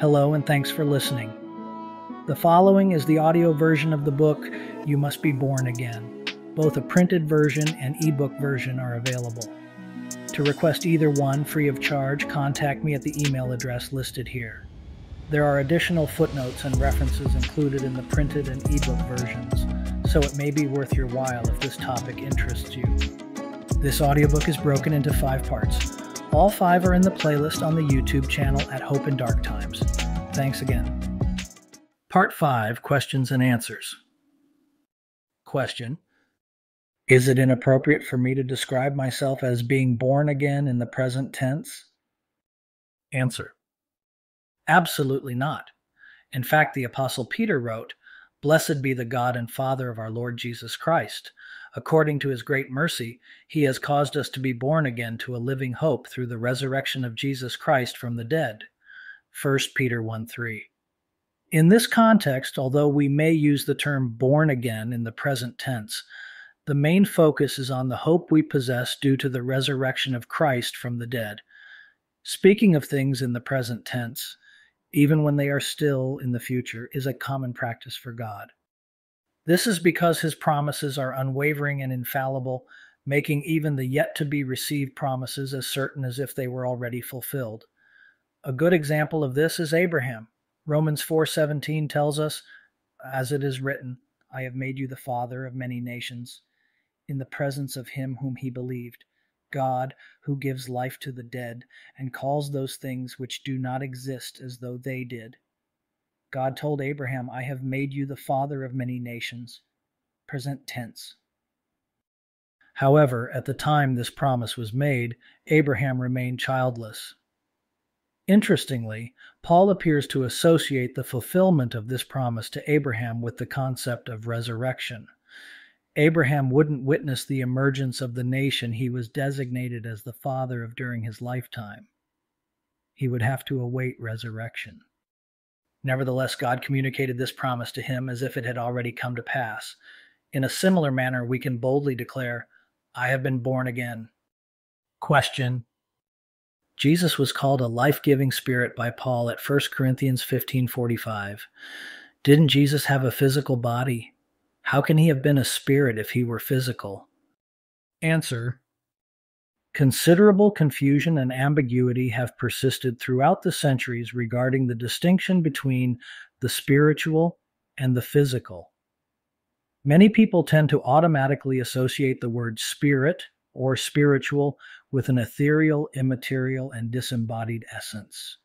Hello, and thanks for listening. The following is the audio version of the book, You Must Be Born Again. Both a printed version and ebook version are available. To request either one free of charge, contact me at the email address listed here. There are additional footnotes and references included in the printed and ebook versions, so it may be worth your while if this topic interests you. This audiobook is broken into five parts. All five are in the playlist on the YouTube channel at Hope in Dark Times. Thanks again. Part 5 Questions and Answers. Question Is it inappropriate for me to describe myself as being born again in the present tense? Answer Absolutely not. In fact, the Apostle Peter wrote, Blessed be the God and Father of our Lord Jesus Christ According to his great mercy, he has caused us to be born again to a living hope through the resurrection of Jesus Christ from the dead. 1 Peter 1 3. In this context, although we may use the term born again in the present tense, the main focus is on the hope we possess due to the resurrection of Christ from the dead. Speaking of things in the present tense, even when they are still in the future, is a common practice for God. This is because his promises are unwavering and infallible, making even the yet to be received promises as certain as if they were already fulfilled. A good example of this is Abraham. Romans 4:17 tells us, as it is written, I have made you the father of many nations in the presence of him whom he believed, God, who gives life to the dead and calls those things which do not exist as though they did. God told Abraham, I have made you the father of many nations. Present tense. However, at the time this promise was made, Abraham remained childless. Interestingly, Paul appears to associate the fulfillment of this promise to Abraham with the concept of resurrection. Abraham wouldn't witness the emergence of the nation he was designated as the father of during his lifetime. He would have to await resurrection. Nevertheless, God communicated this promise to him as if it had already come to pass. In a similar manner, we can boldly declare, I have been born again. Question Jesus was called a life-giving spirit by Paul at 1 Corinthians 15:45. Didn't Jesus have a physical body? How can he have been a spirit if he were physical? Answer Considerable confusion and ambiguity have persisted throughout the centuries regarding the distinction between the spiritual and the physical. Many people tend to automatically associate the word spirit or spiritual with an ethereal, immaterial, and disembodied essence.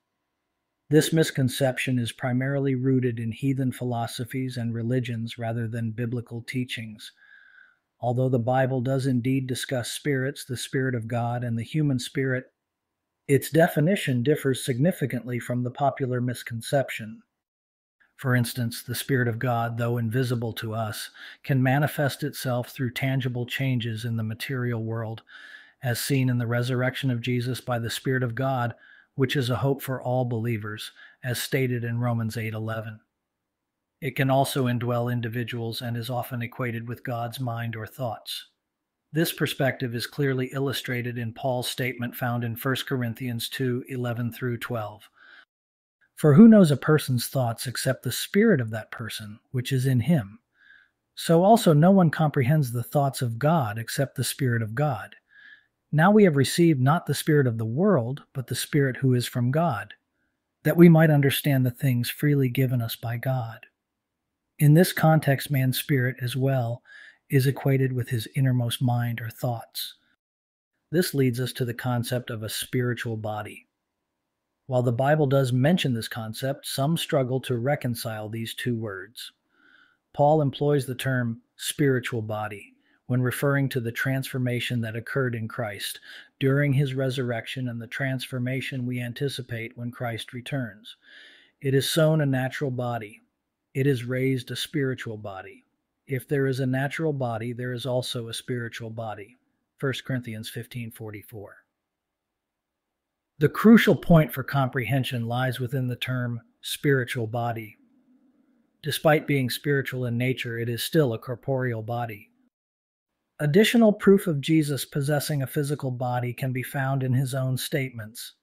This misconception is primarily rooted in heathen philosophies and religions rather than biblical teachings. Although the Bible does indeed discuss spirits, the Spirit of God, and the human spirit, its definition differs significantly from the popular misconception. For instance, the Spirit of God, though invisible to us, can manifest itself through tangible changes in the material world, as seen in the resurrection of Jesus by the Spirit of God, which is a hope for all believers, as stated in Romans 8:11. It can also indwell individuals and is often equated with God's mind or thoughts. This perspective is clearly illustrated in Paul's statement found in 1 Corinthians 2 11 through 12. For who knows a person's thoughts except the spirit of that person, which is in him? So also no one comprehends the thoughts of God except the Spirit of God. Now we have received not the Spirit of the world, but the Spirit who is from God, that we might understand the things freely given us by God. In this context, man's spirit as well is equated with his innermost mind or thoughts. This leads us to the concept of a spiritual body. While the Bible does mention this concept, some struggle to reconcile these two words. Paul employs the term spiritual body when referring to the transformation that occurred in Christ during his resurrection and the transformation we anticipate when Christ returns. It is sown a natural body, it is raised a spiritual body. If there is a natural body, there is also a spiritual body. 1 Corinthians 15:44. The crucial point for comprehension lies within the term spiritual body. Despite being spiritual in nature, it is still a corporeal body. Additional proof of Jesus possessing a physical body can be found in his own statements.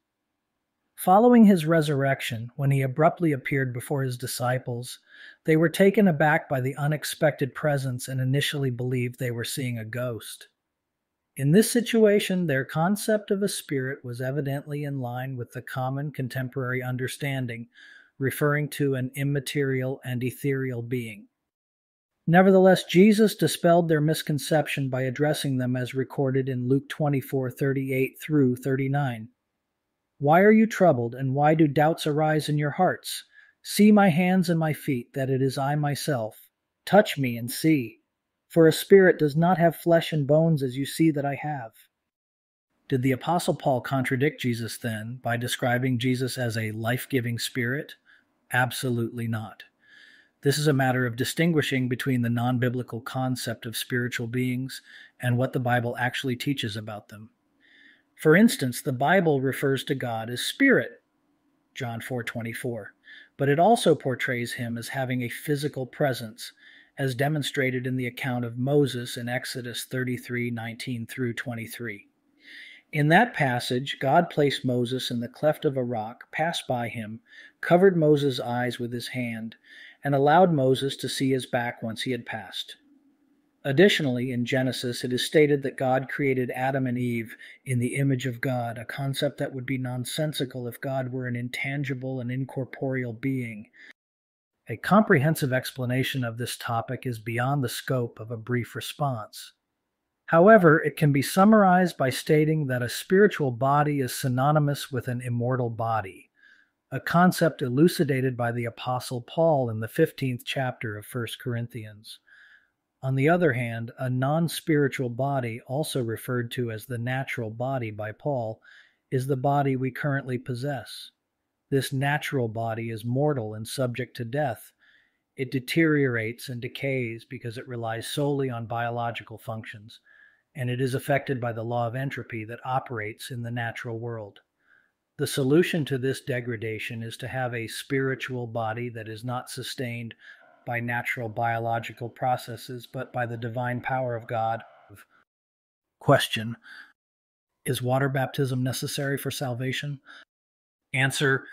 Following his resurrection, when he abruptly appeared before his disciples, they were taken aback by the unexpected presence and initially believed they were seeing a ghost. In this situation, their concept of a spirit was evidently in line with the common contemporary understanding, referring to an immaterial and ethereal being. Nevertheless, Jesus dispelled their misconception by addressing them as recorded in Luke 24 38 through 39. Why are you troubled, and why do doubts arise in your hearts? See my hands and my feet, that it is I myself. Touch me and see. For a spirit does not have flesh and bones as you see that I have. Did the Apostle Paul contradict Jesus then by describing Jesus as a life giving spirit? Absolutely not. This is a matter of distinguishing between the non biblical concept of spiritual beings and what the Bible actually teaches about them. For instance, the Bible refers to God as spirit, John 4:24, but it also portrays him as having a physical presence, as demonstrated in the account of Moses in Exodus 33:19 through 23. In that passage, God placed Moses in the cleft of a rock, passed by him, covered Moses' eyes with his hand, and allowed Moses to see his back once he had passed. Additionally, in Genesis, it is stated that God created Adam and Eve in the image of God, a concept that would be nonsensical if God were an intangible and incorporeal being. A comprehensive explanation of this topic is beyond the scope of a brief response. However, it can be summarized by stating that a spiritual body is synonymous with an immortal body, a concept elucidated by the Apostle Paul in the 15th chapter of 1 Corinthians. On the other hand, a non spiritual body, also referred to as the natural body by Paul, is the body we currently possess. This natural body is mortal and subject to death. It deteriorates and decays because it relies solely on biological functions, and it is affected by the law of entropy that operates in the natural world. The solution to this degradation is to have a spiritual body that is not sustained by natural biological processes, but by the divine power of God. Question Is water baptism necessary for salvation? Answer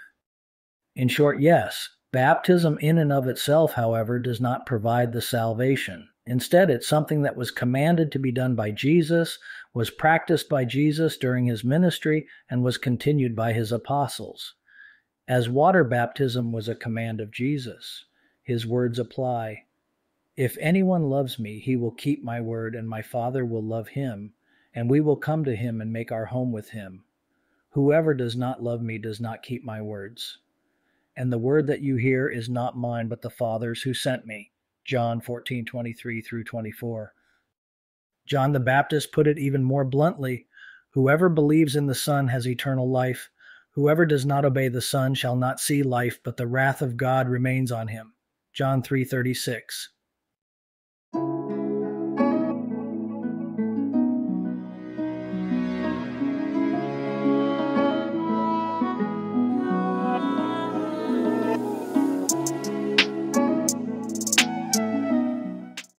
In short, yes. Baptism in and of itself, however, does not provide the salvation. Instead, it's something that was commanded to be done by Jesus, was practiced by Jesus during his ministry, and was continued by his apostles. As water baptism was a command of Jesus his words apply. If anyone loves me, he will keep my word, and my Father will love him, and we will come to him and make our home with him. Whoever does not love me does not keep my words. And the word that you hear is not mine, but the Father's who sent me. John 14:23 through 24. John the Baptist put it even more bluntly Whoever believes in the Son has eternal life. Whoever does not obey the Son shall not see life, but the wrath of God remains on him. John 3:36.